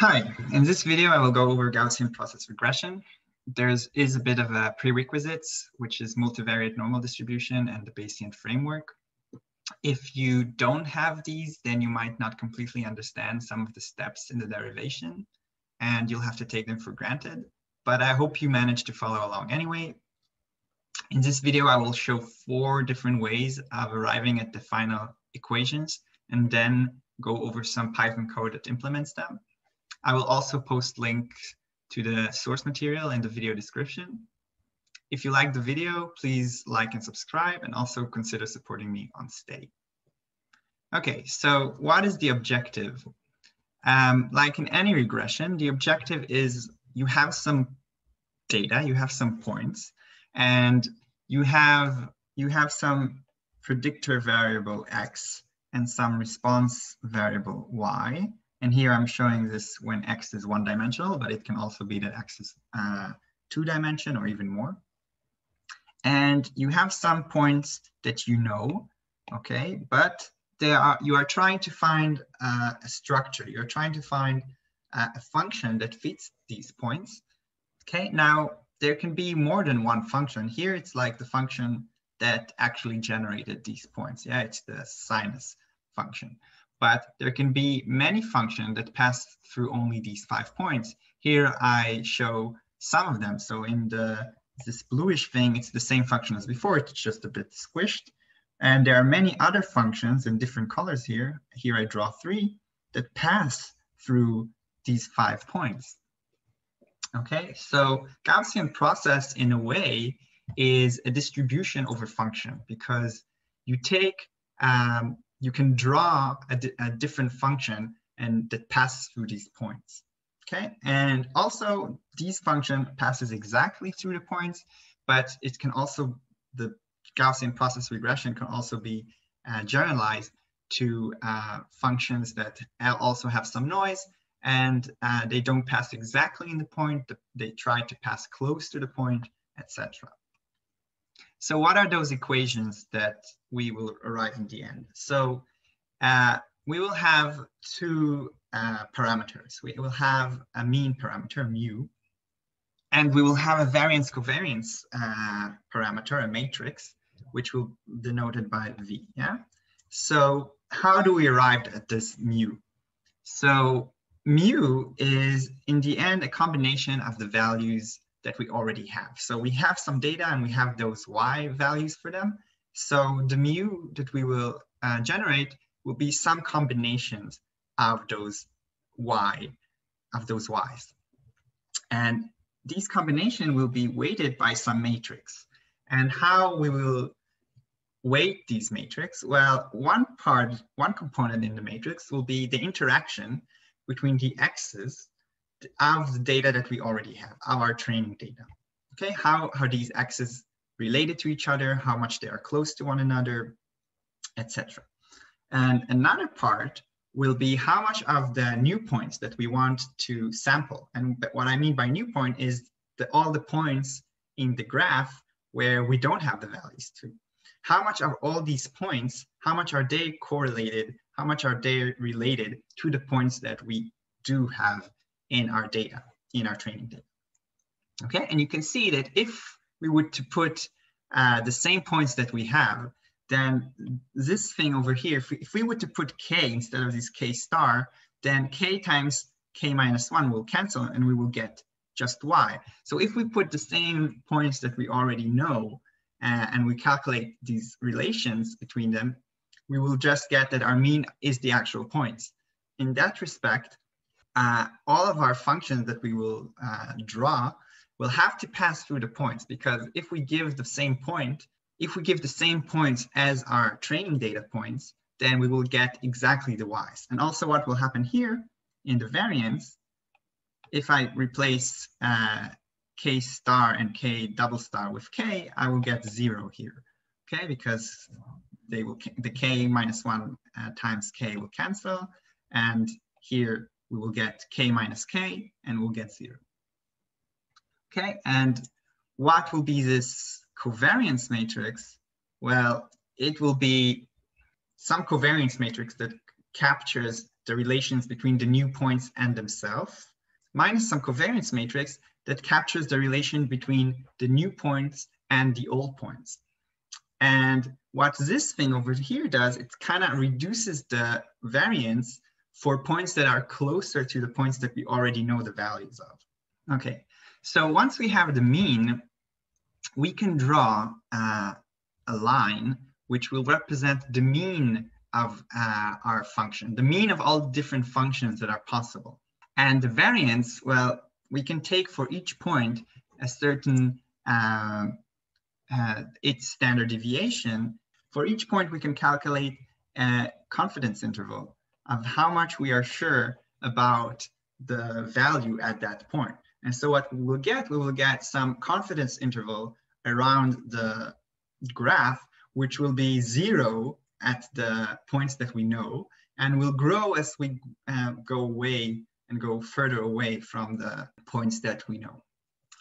Hi, in this video I will go over Gaussian process regression. There is a bit of a prerequisites, which is multivariate normal distribution and the Bayesian framework. If you don't have these, then you might not completely understand some of the steps in the derivation, and you'll have to take them for granted. But I hope you manage to follow along anyway. In this video, I will show four different ways of arriving at the final equations, and then go over some Python code that implements them. I will also post links to the source material in the video description. If you like the video, please like and subscribe and also consider supporting me on Steady. Okay, so what is the objective? Um, like in any regression, the objective is you have some data, you have some points, and you have you have some predictor variable x and some response variable y, and here I'm showing this when x is one dimensional, but it can also be that x is uh, two dimension or even more. And you have some points that you know, okay, but there are you are trying to find uh, a structure. You're trying to find uh, a function that fits these points. Okay, now there can be more than one function. Here it's like the function that actually generated these points. Yeah, it's the sinus function but there can be many functions that pass through only these five points. Here I show some of them. So in the this bluish thing, it's the same function as before, it's just a bit squished. And there are many other functions in different colors here. Here I draw three that pass through these five points. Okay, so Gaussian process in a way is a distribution over function because you take um, you can draw a, a different function and that passes through these points. Okay, and also these function passes exactly through the points, but it can also, the Gaussian process regression can also be uh, generalized to uh, functions that also have some noise and uh, they don't pass exactly in the point, they try to pass close to the point, etc. So what are those equations that we will arrive in the end? So uh, we will have two uh, parameters. We will have a mean parameter, mu, and we will have a variance covariance uh, parameter, a matrix, which will be denoted by V, yeah? So how do we arrive at this mu? So mu is in the end a combination of the values that we already have. So we have some data and we have those y values for them. So the mu that we will uh, generate will be some combinations of those y, of those y's. And these combination will be weighted by some matrix. And how we will weight these matrix? Well, one part, one component in the matrix will be the interaction between the x's of the data that we already have, of our training data. Okay, how are these x's related to each other, how much they are close to one another, etc. And another part will be how much of the new points that we want to sample. And what I mean by new point is the, all the points in the graph where we don't have the values to. How much of all these points, how much are they correlated? How much are they related to the points that we do have in our data, in our training data. Okay, and you can see that if we were to put uh, the same points that we have, then this thing over here, if we, if we were to put k instead of this k star, then k times k minus 1 will cancel and we will get just y. So if we put the same points that we already know uh, and we calculate these relations between them, we will just get that our mean is the actual points. In that respect, uh, all of our functions that we will uh, draw will have to pass through the points because if we give the same point, if we give the same points as our training data points, then we will get exactly the y's. And also what will happen here in the variance, if I replace uh, k star and k double star with k, I will get zero here, okay? Because they will the k minus one uh, times k will cancel, and here we will get k minus k and we'll get zero. Okay, and what will be this covariance matrix? Well, it will be some covariance matrix that captures the relations between the new points and themselves, minus some covariance matrix that captures the relation between the new points and the old points. And what this thing over here does, it kind of reduces the variance for points that are closer to the points that we already know the values of. Okay, so once we have the mean, we can draw uh, a line which will represent the mean of uh, our function, the mean of all different functions that are possible. And the variance, well, we can take for each point a certain uh, uh, its standard deviation. For each point, we can calculate a confidence interval of how much we are sure about the value at that point. And so what we will get, we will get some confidence interval around the graph, which will be zero at the points that we know, and will grow as we uh, go away and go further away from the points that we know.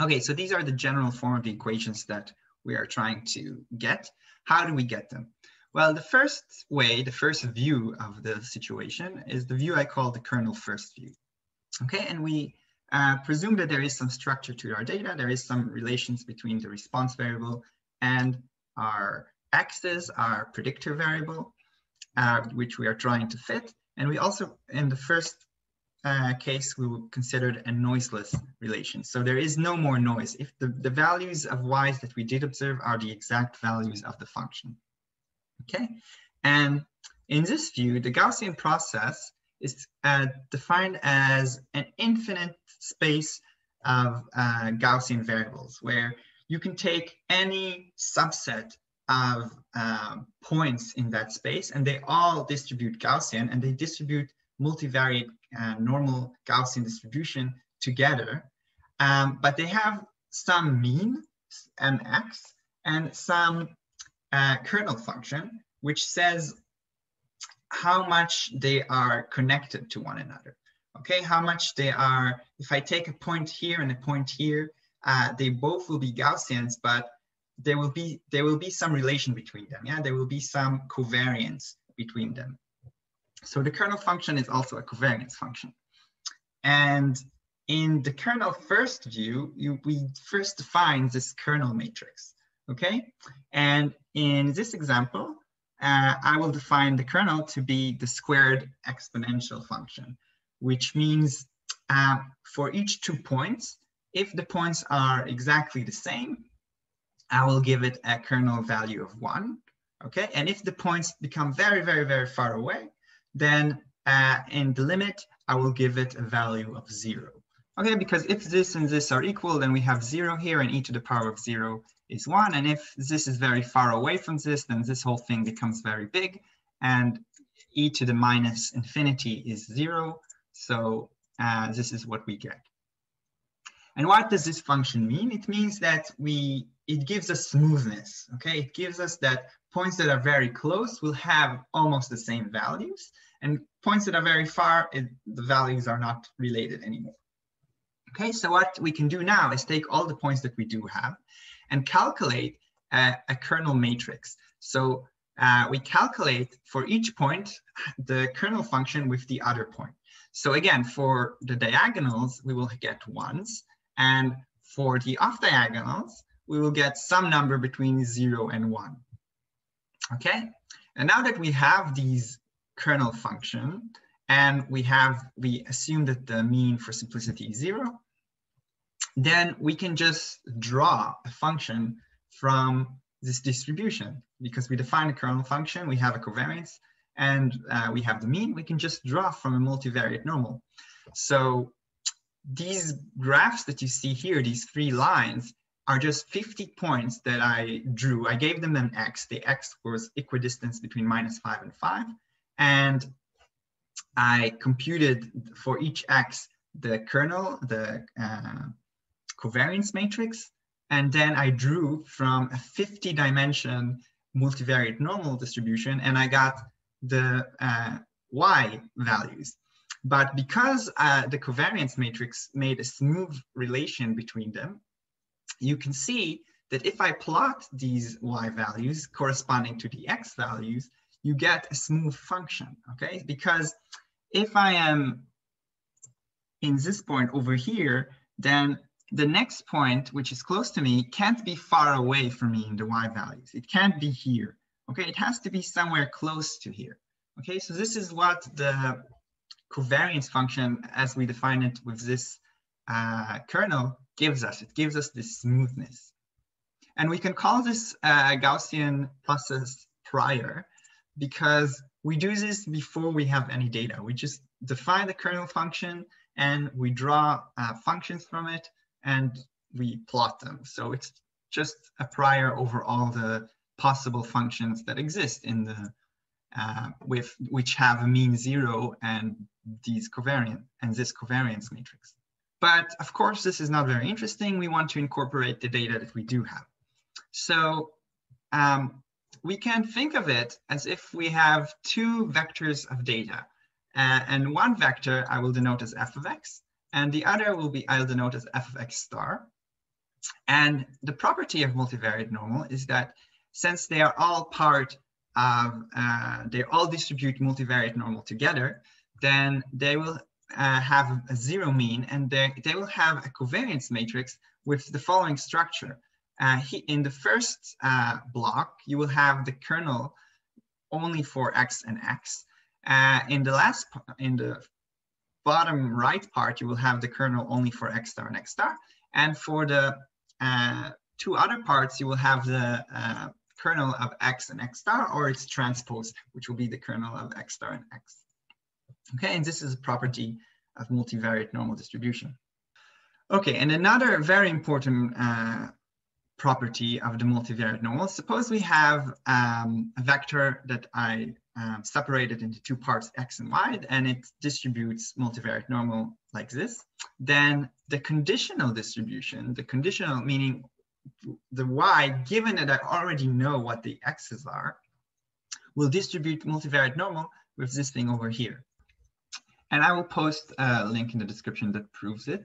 Okay, so these are the general form of the equations that we are trying to get. How do we get them? Well, the first way, the first view of the situation is the view I call the kernel first view. Okay, and we uh, presume that there is some structure to our data. There is some relations between the response variable and our x's, our predictor variable, uh, which we are trying to fit. And we also, in the first uh, case, we will consider a noiseless relation. So there is no more noise. If the, the values of y's that we did observe are the exact values of the function. Okay, and in this view, the Gaussian process is uh, defined as an infinite space of uh, Gaussian variables, where you can take any subset of uh, points in that space, and they all distribute Gaussian, and they distribute multivariate uh, normal Gaussian distribution together, um, but they have some mean, mx, and some uh, kernel function, which says how much they are connected to one another. Okay, how much they are, if I take a point here and a point here, uh, they both will be Gaussians, but there will be there will be some relation between them. Yeah, there will be some covariance between them. So the kernel function is also a covariance function. And in the kernel first view, you, we first define this kernel matrix, okay? And in this example, uh, I will define the kernel to be the squared exponential function, which means uh, for each two points, if the points are exactly the same, I will give it a kernel value of one, okay? And if the points become very, very, very far away, then uh, in the limit, I will give it a value of zero. Okay, because if this and this are equal, then we have zero here and e to the power of zero is one. And if this is very far away from this, then this whole thing becomes very big and e to the minus infinity is zero. So uh, this is what we get. And what does this function mean? It means that we, it gives us smoothness, okay? It gives us that points that are very close will have almost the same values and points that are very far, it, the values are not related anymore. Okay, so what we can do now is take all the points that we do have and calculate a, a kernel matrix. So uh, we calculate for each point the kernel function with the other point. So again, for the diagonals, we will get ones. And for the off diagonals, we will get some number between zero and one. Okay, and now that we have these kernel function, and we have, we assume that the mean for simplicity is zero, then we can just draw a function from this distribution because we define a kernel function, we have a covariance, and uh, we have the mean, we can just draw from a multivariate normal. So these graphs that you see here, these three lines, are just 50 points that I drew. I gave them an x. The x was equidistance between minus 5 and 5. And I computed for each x the kernel, the uh, covariance matrix, and then I drew from a 50 dimension multivariate normal distribution and I got the uh, y values. But because uh, the covariance matrix made a smooth relation between them, you can see that if I plot these y values corresponding to the x values, you get a smooth function, okay? Because if I am in this point over here, then the next point, which is close to me, can't be far away from me in the y values. It can't be here. Okay, it has to be somewhere close to here. Okay, so this is what the covariance function, as we define it with this uh, kernel, gives us. It gives us this smoothness. And we can call this uh, Gaussian process prior because we do this before we have any data. We just define the kernel function and we draw uh, functions from it and we plot them. So it's just a prior over all the possible functions that exist in the uh, with which have a mean zero and these covariant and this covariance matrix. But of course, this is not very interesting. We want to incorporate the data that we do have. So um, we can think of it as if we have two vectors of data. Uh, and one vector I will denote as f of x, and the other will be I'll denote as f of x star. And the property of multivariate normal is that since they are all part of, uh, they all distribute multivariate normal together, then they will uh, have a zero mean and they, they will have a covariance matrix with the following structure. Uh, he, in the first uh, block, you will have the kernel only for x and x. Uh, in the last, in the bottom right part, you will have the kernel only for x star and x star. And for the uh, two other parts, you will have the kernel of x and x star, or its transpose, which will be the kernel of x star and x. Okay, and this is a property of multivariate normal distribution. Okay, and another very important uh, property of the multivariate normal. Suppose we have um, a vector that I um, separated into two parts, x and y, and it distributes multivariate normal like this. Then the conditional distribution, the conditional meaning the y, given that I already know what the x's are, will distribute multivariate normal with this thing over here. And I will post a link in the description that proves it.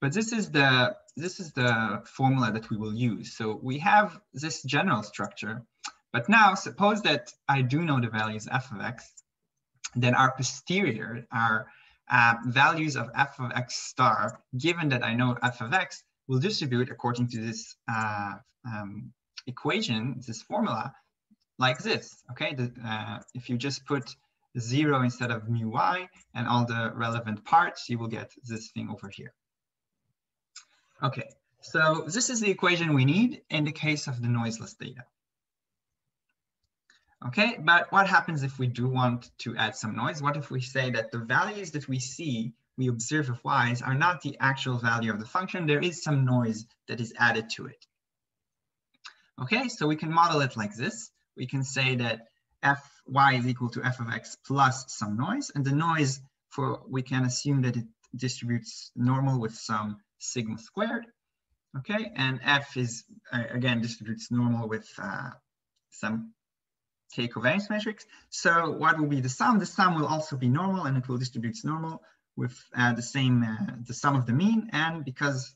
But this is the this is the formula that we will use. So we have this general structure, but now suppose that I do know the values f of x, then our posterior, our uh, values of f of x star, given that I know f of x, will distribute according to this uh, um, equation, this formula, like this, okay? The, uh, if you just put zero instead of mu y and all the relevant parts, you will get this thing over here. Okay, so this is the equation we need in the case of the noiseless data. Okay, but what happens if we do want to add some noise? What if we say that the values that we see we observe of y's are not the actual value of the function. There is some noise that is added to it. Okay, so we can model it like this. We can say that f y is equal to f of x plus some noise. And the noise for, we can assume that it distributes normal with some sigma squared. Okay, and f is, uh, again, distributes normal with uh, some k covariance matrix. So what will be the sum? The sum will also be normal and it will distribute normal with uh, the same, uh, the sum of the mean. And because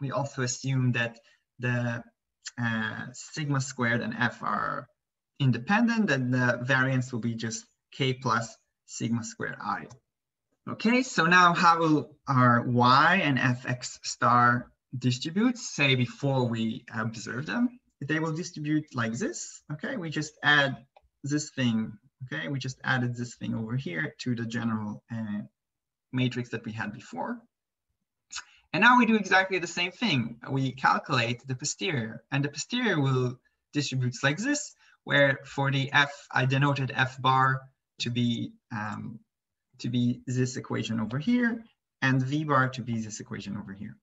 we also assume that the uh, sigma squared and f are independent, then the variance will be just k plus sigma squared i. Okay, so now how will our y and fx star distribute, say before we observe them? They will distribute like this, okay? We just add this thing, okay? We just added this thing over here to the general uh, matrix that we had before. And now we do exactly the same thing. We calculate the posterior and the posterior will distributes like this, where for the f, I denoted f bar to be, um, to be this equation over here and v bar to be this equation over here.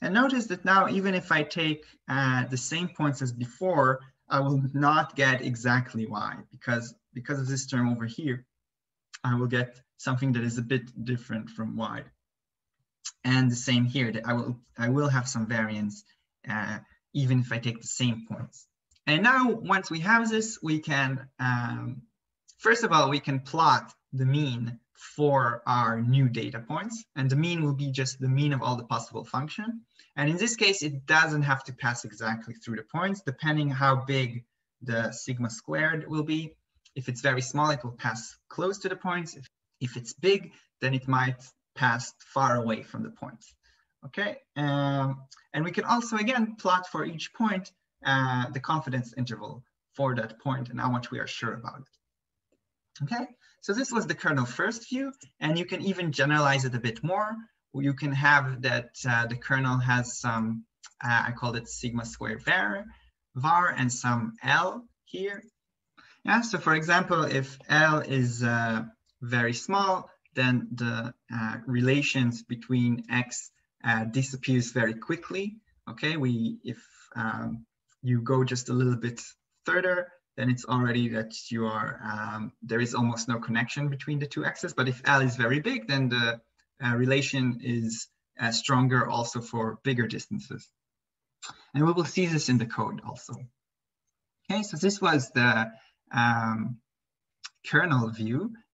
And notice that now, even if I take uh, the same points as before, I will not get exactly y because, because of this term over here, I will get something that is a bit different from y. And the same here, that I will, I will have some variance uh, even if I take the same points. And now once we have this, we can, um, first of all, we can plot the mean for our new data points. And the mean will be just the mean of all the possible function. And in this case, it doesn't have to pass exactly through the points, depending how big the sigma squared will be. If it's very small, it will pass close to the points. If If it's big, then it might pass far away from the points. Okay, um, and we can also again plot for each point uh, the confidence interval for that point and how much we are sure about it. Okay, so this was the kernel first view, and you can even generalize it a bit more. You can have that uh, the kernel has some, uh, I called it sigma squared var, var and some L here. Yeah, so for example, if L is uh, very small, then the uh, relations between X uh, disappears very quickly. Okay, we if um, you go just a little bit further, then it's already that you are, um, there is almost no connection between the two x's. But if L is very big, then the uh, relation is uh, stronger also for bigger distances. And we will see this in the code also. Okay, so this was the um, kernel view.